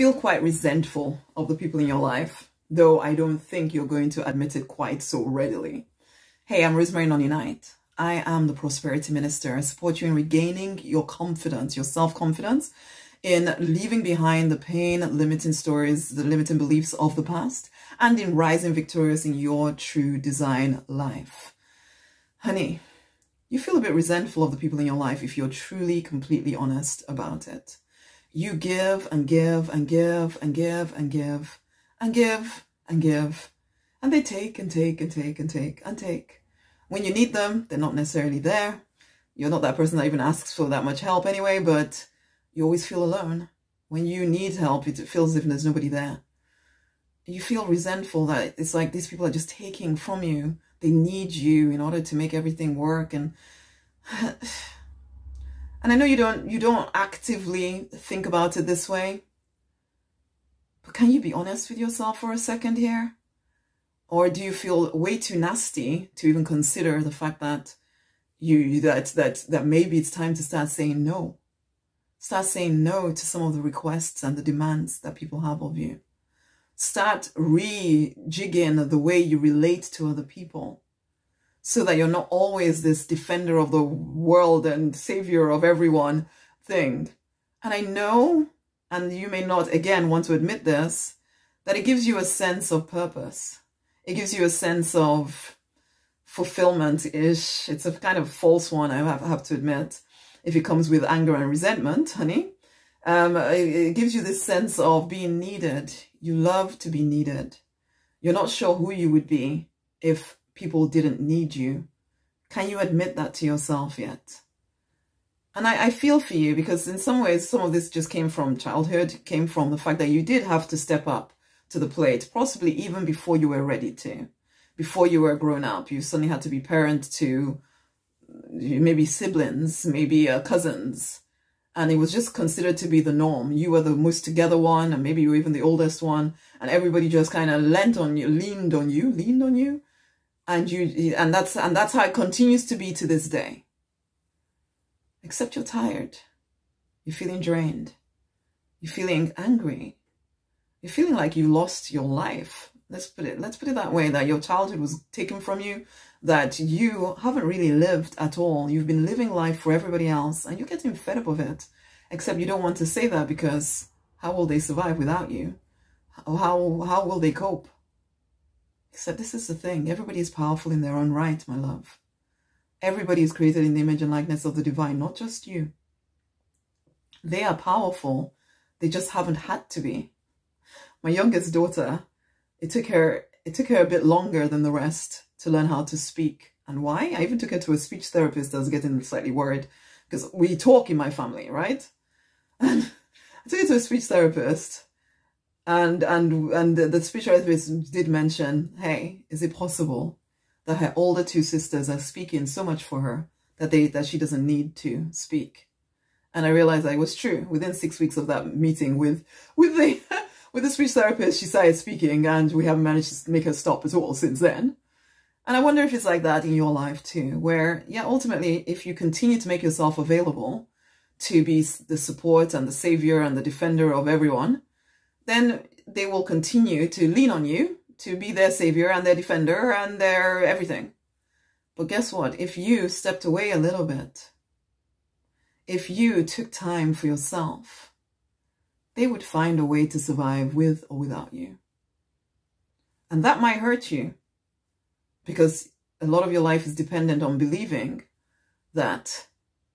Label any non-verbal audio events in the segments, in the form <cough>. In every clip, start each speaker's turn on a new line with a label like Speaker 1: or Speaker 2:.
Speaker 1: feel quite resentful of the people in your life, though I don't think you're going to admit it quite so readily. Hey, I'm Rosemary Knight. I am the Prosperity Minister. I support you in regaining your confidence, your self-confidence, in leaving behind the pain, limiting stories, the limiting beliefs of the past, and in rising victorious in your true design life. Honey, you feel a bit resentful of the people in your life if you're truly, completely honest about it. You give and give and give and give and give and give and give. And they take and take and take and take and take. When you need them, they're not necessarily there. You're not that person that even asks for that much help anyway, but you always feel alone. When you need help, it feels as if there's nobody there. You feel resentful that it's like these people are just taking from you. They need you in order to make everything work. And <sighs> <sighs> <sighs> And I know you don't you don't actively think about it this way. But can you be honest with yourself for a second here? Or do you feel way too nasty to even consider the fact that you that that that maybe it's time to start saying no? Start saying no to some of the requests and the demands that people have of you. Start rejigging the way you relate to other people so that you're not always this defender of the world and savior of everyone thing. And I know, and you may not again want to admit this, that it gives you a sense of purpose. It gives you a sense of fulfillment-ish. It's a kind of false one, I have, to admit, if it comes with anger and resentment, honey. Um, it, it gives you this sense of being needed. You love to be needed. You're not sure who you would be if people didn't need you. Can you admit that to yourself yet? And I, I, feel for you because in some ways, some of this just came from childhood, came from the fact that you did have to step up to the plate, possibly even before you were ready to, before you were grown up. You suddenly had to be parent to maybe siblings, maybe uh, cousins. And it was just considered to be the norm. You were the most together one, and maybe you were even the oldest one. And everybody just kind of leaned on you, leaned on you, leaned on you and you and that's and that's how it continues to be to this day. Except you're tired. You're feeling drained. You're feeling angry. You're feeling like you lost your life. Let's put it let's put it that way that your childhood was taken from you that you haven't really lived at all. You've been living life for everybody else and you're getting fed up of it. Except you don't want to say that because how will they survive without you? How how will they cope Except this is the thing. Everybody is powerful in their own right, my love. Everybody is created in the image and likeness of the divine, not just you. They are powerful. They just haven't had to be. My youngest daughter, it took her it took her a bit longer than the rest to learn how to speak. And why? I even took her to a speech therapist I was getting slightly worried because we talk in my family, right? And <laughs> I took her to a speech therapist and and and the speech therapist did mention, hey, is it possible that her older two sisters are speaking so much for her that they that she doesn't need to speak? And I realized that it was true. Within six weeks of that meeting with with the <laughs> with the speech therapist, she started speaking, and we haven't managed to make her stop at all since then. And I wonder if it's like that in your life too, where yeah, ultimately, if you continue to make yourself available to be the support and the savior and the defender of everyone, then they will continue to lean on you to be their savior and their defender and their everything. But guess what? If you stepped away a little bit, if you took time for yourself, they would find a way to survive with or without you. And that might hurt you because a lot of your life is dependent on believing that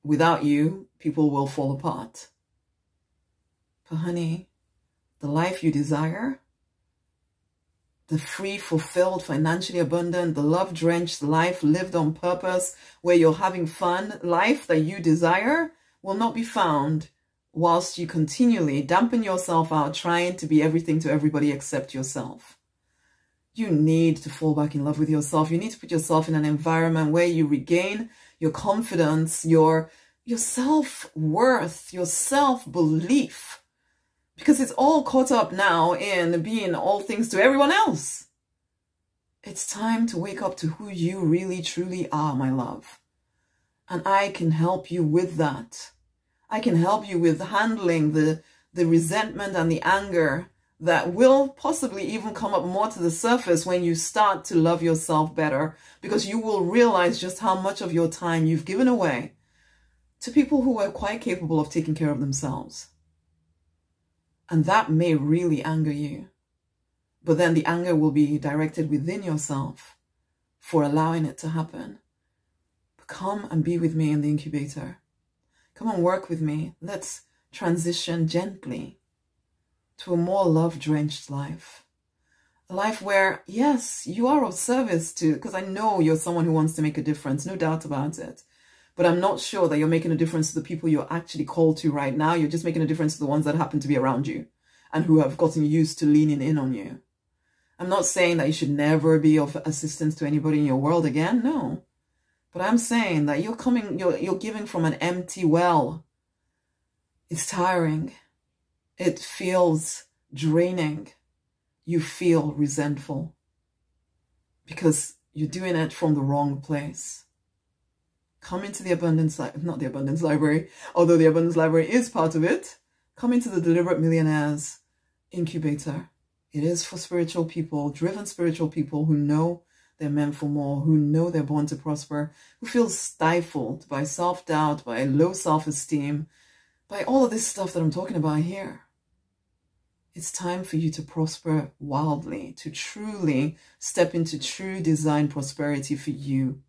Speaker 1: without you, people will fall apart. But honey, the life you desire, the free, fulfilled, financially abundant, the love-drenched life lived on purpose, where you're having fun, life that you desire will not be found whilst you continually dampen yourself out trying to be everything to everybody except yourself. You need to fall back in love with yourself. You need to put yourself in an environment where you regain your confidence, your, your self-worth, your self-belief because it's all caught up now in being all things to everyone else. It's time to wake up to who you really truly are, my love. And I can help you with that. I can help you with handling the, the resentment and the anger that will possibly even come up more to the surface when you start to love yourself better because you will realize just how much of your time you've given away to people who are quite capable of taking care of themselves. And that may really anger you. But then the anger will be directed within yourself for allowing it to happen. But come and be with me in the incubator. Come and work with me. Let's transition gently to a more love-drenched life. A life where, yes, you are of service to, because I know you're someone who wants to make a difference, no doubt about it. But I'm not sure that you're making a difference to the people you're actually called to right now. You're just making a difference to the ones that happen to be around you and who have gotten used to leaning in on you. I'm not saying that you should never be of assistance to anybody in your world again. No. But I'm saying that you're coming, you're, you're giving from an empty well. It's tiring. It feels draining. You feel resentful because you're doing it from the wrong place. Come into the abundance, not the abundance library, although the abundance library is part of it. Come into the deliberate millionaires incubator. It is for spiritual people, driven spiritual people who know they're meant for more, who know they're born to prosper, who feel stifled by self-doubt, by low self-esteem, by all of this stuff that I'm talking about here. It's time for you to prosper wildly, to truly step into true design prosperity for you.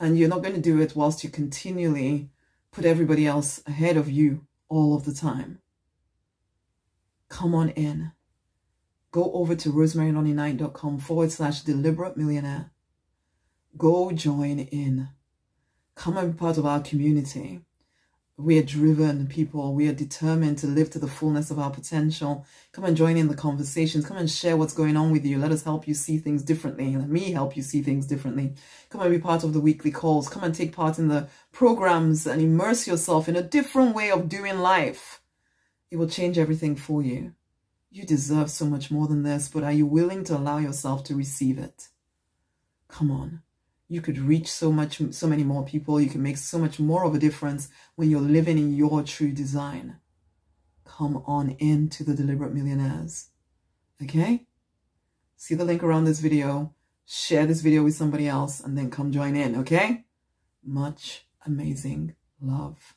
Speaker 1: And you're not going to do it whilst you continually put everybody else ahead of you all of the time. Come on in. Go over to rosemarynonny forward slash deliberate millionaire. Go join in. Come and be part of our community. We are driven people. We are determined to live to the fullness of our potential. Come and join in the conversations. Come and share what's going on with you. Let us help you see things differently. Let me help you see things differently. Come and be part of the weekly calls. Come and take part in the programs and immerse yourself in a different way of doing life. It will change everything for you. You deserve so much more than this, but are you willing to allow yourself to receive it? Come on you could reach so much, so many more people. You can make so much more of a difference when you're living in your true design. Come on in to the Deliberate Millionaires. Okay? See the link around this video. Share this video with somebody else and then come join in. Okay? Much amazing love.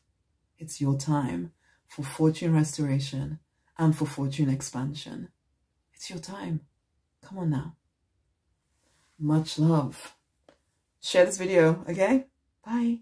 Speaker 1: It's your time for fortune restoration and for fortune expansion. It's your time. Come on now. Much love share this video, okay? Bye.